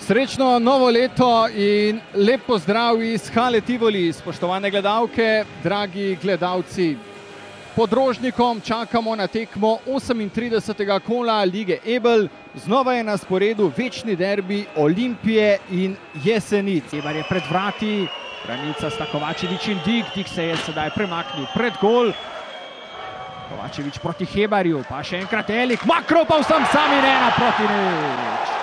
Srečno novo leto in lep pozdrav iz Hale Tivoli, spoštovane gledalke, dragi gledalci. Pod rožnikom čakamo na tekmo 38. kola lige Ebel. Znova je na sporedu večni derbi Olimpije in Jesenic. Ebar je pred vrati, branica sta Kovačevič in Dik. Dik se je sedaj premaknil pred gol. Kovačevič proti Hebarju, pa še enkrat Elik, makro pa vsem sami ne ena proti nič.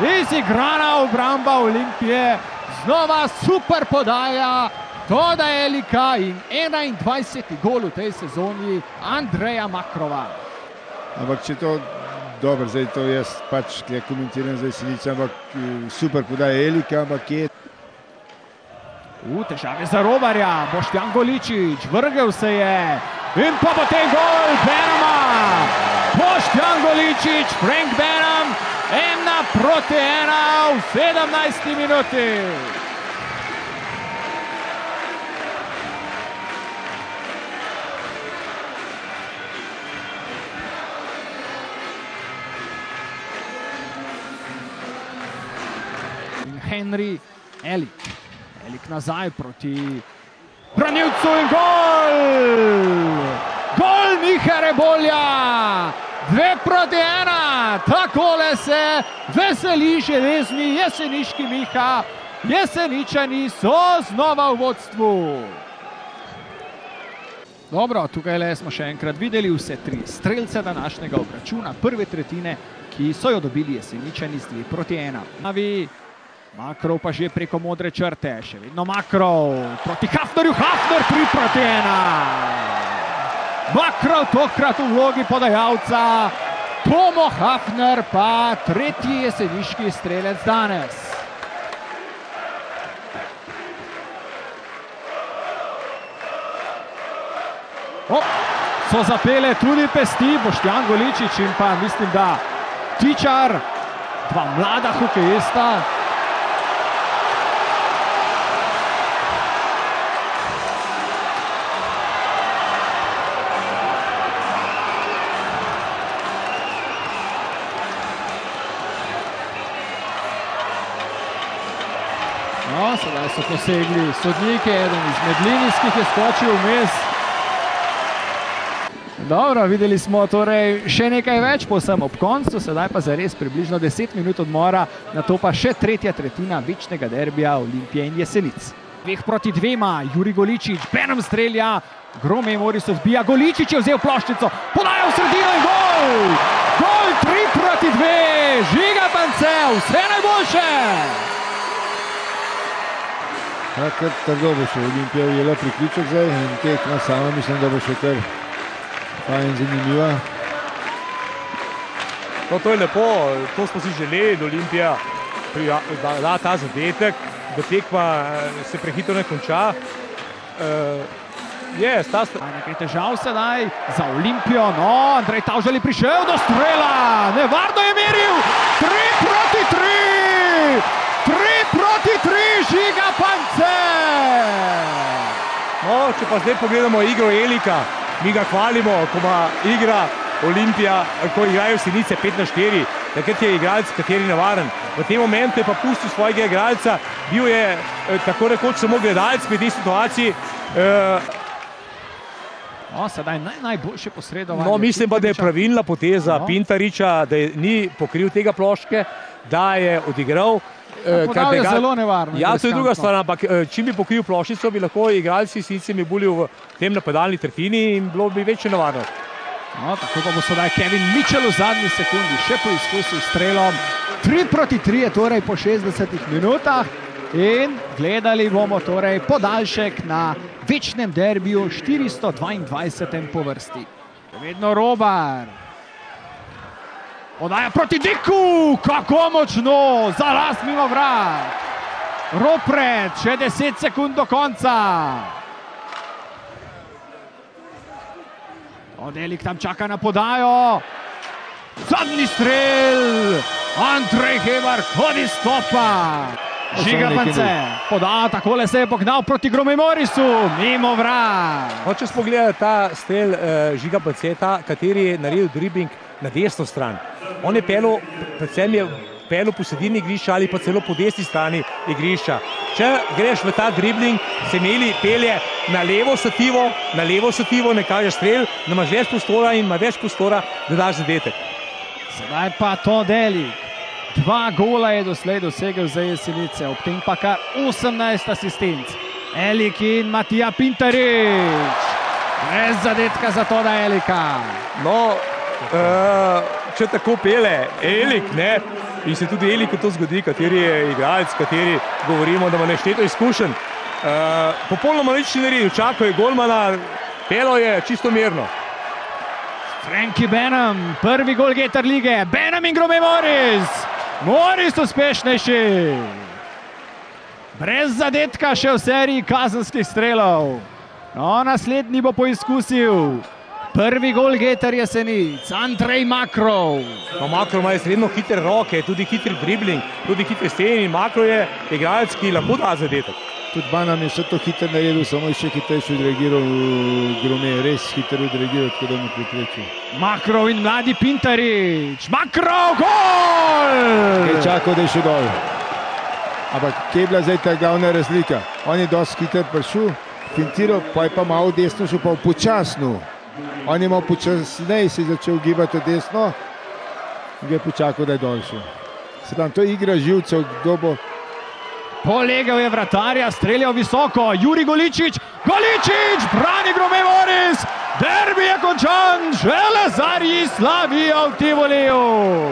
Izigrana obramba Olimpije, znova super podaja, Toda Elika in 21. gol v tej sezoni Andreja Makrova. Ampak če to dobro, zdaj to jaz pač komentiram, zdaj si nič, ampak super podaja Elika, ampak je. V težave za robarja, Boštjan Goličič, vrgel se je in pa potem gol Benama. Boštjan Goličič, Frank Benam, ena proti ena v 17 minuti. Henry Elik. Elik nazaj proti branilcu in gol! Gol Miha Rebolja! Dve proti ena, takole se veseli železni jeseniški Miha. Jeseničani so znova v vodstvu. Dobro, tukaj le smo še enkrat videli vse tri strelce današnjega obračuna, prve tretjine, ki so jo dobili jeseničani z dve proti ena. Navi Makrov pa že preko modre črte, še vedno Makrov proti Hafnerju, Hafner 3 proti 1. Makrov tokrat v vlogi podajalca, Tomo Hafner pa tretji jeseniški strelec danes. Op, so zapele tudi pesti, Boštjan Goličič in pa mislim, da Tičar, dva mlada hokejista, No, sedaj so posegli sodniki, eden izmed linijskih je skočil vmes. Dobro, videli smo torej še nekaj več, posem ob koncu, sedaj pa za res približno 10 minut odmora, na to pa še tretja tretjina večnega derbija Olimpije in Jesenic. Dveh proti dvema, Juri Goličič, Benem strelja, Grome Moris odbija, Goličič je vzel ploščico, podaja v sredino in gol! Gol 3 proti 2, Žiga Pance, vse najboljše! Ja, kar trdo bo še Olimpija ujela priključek zdaj in tekma sama mislim, da bo še kar fajn zanimiva. No, to je lepo, to smo si želeli, da Olimpija da, da ta zadetek, da tekma se prehitro ne konča. Uh, je, sta sta... Nekaj težav sedaj za Olimpijo, no, Andrej Tavžel je prišel do strela, nevarno je meril, 3 proti 3! 3 proti 3, žiga pance! No, če pa zdaj pogledamo igro Elika, mi ga hvalimo, ko ima igra Olimpija, ko igrajo Sinice 5 na 4, takrat je igralec, kateri je navaren. V tem momentu je pa pustil svojega igralca, bil je tako rekoč samo gledalec pri tej situaciji. Uh, No, sedaj naj, najboljše posredovanje. No, mislim pa, da je pravilna poteza no. Pintariča, da je, ni pokril tega ploške, da je odigral. Kar je zelo nevarno. Ja, to je druga stvar, ampak čim bi pokril ploščico, bi lahko igralci sicer mi bili v tem napadalni tretjini in bilo bi večje nevarnost. No, tako pa bo sedaj Kevin Mitchell v zadnji sekundi še poizkusil strelom. 3 proti 3 je torej po 60 minutah in gledali bomo torej podaljšek na večnem derbiju 422. po vrsti. Vedno Robar. Podaja proti Diku, kako močno, za las mimo vrat. Ropred, še 10 sekund do konca. Odelik tam čaka na podajo. Zadnji strel, Andrej Hebar, hodi stopa. Žiga Pance, podaja takole se je pognal proti Gromi Morisu, mimo vrat. No, če smo gledali ta strel uh, Žiga Panceta, kateri je naredil dribbling na desno stran. On je pelil, predvsem je pelil po sredini igrišča ali pa celo po desni strani igrišča. Če greš v ta dribling, se meli pelje na levo sativo, na levo sativo ne kaže strel, da imaš več prostora in ima več prostora, da daš zadetek. Sedaj pa to delik. Dva gola je doslej dosegel za jesenice, ob tem pa kar 18 asistenc. Elik in Matija Pintarič. Brez zadetka za to, da je Elika. No, uh, če tako pele, Elik, ne, in se tudi Eliku to zgodi, kateri je igralec, kateri govorimo, da ima nešteto izkušenj. Uh, popolnoma nič ni naredil, čakal je golmana, pelo je čisto mirno. Frankie Benham, prvi gol Getar lige, Benham in grobe Moris. Moris uspešnejši. Brez zadetka še v seriji kazenskih strelov. No, naslednji bo poizkusil. Prvi gol Getar jesenic, Andrej Makrov. No, Makro ima izredno hitre roke, tudi hitri dribling, tudi hitre steni. Makro je igralec, ki lahko da zadetek. Tudi Banam je vse to hitro naredil, samo je še hitrejši odreagiral, Grome je res hitro odreagiral, tako da mu preprečil. Makrov in mladi Pintarič. Makrov, gol! Je čakal, da je šel dol. Ampak kje je bila zdaj ta glavna razlika? On je dosti hiter prišel, fintiral, pa je pa malo desno šel, pa počasno. On je malo počasneje se začel gibati desno in je počakal, da je šel. Se pravi, to je igra živcev, kdo bo Polegel je vratarja, streljal visoko, Juri Goličič, Goličič, brani Grome Moris, derbi je končan, železarji slavijo v Tivoliju.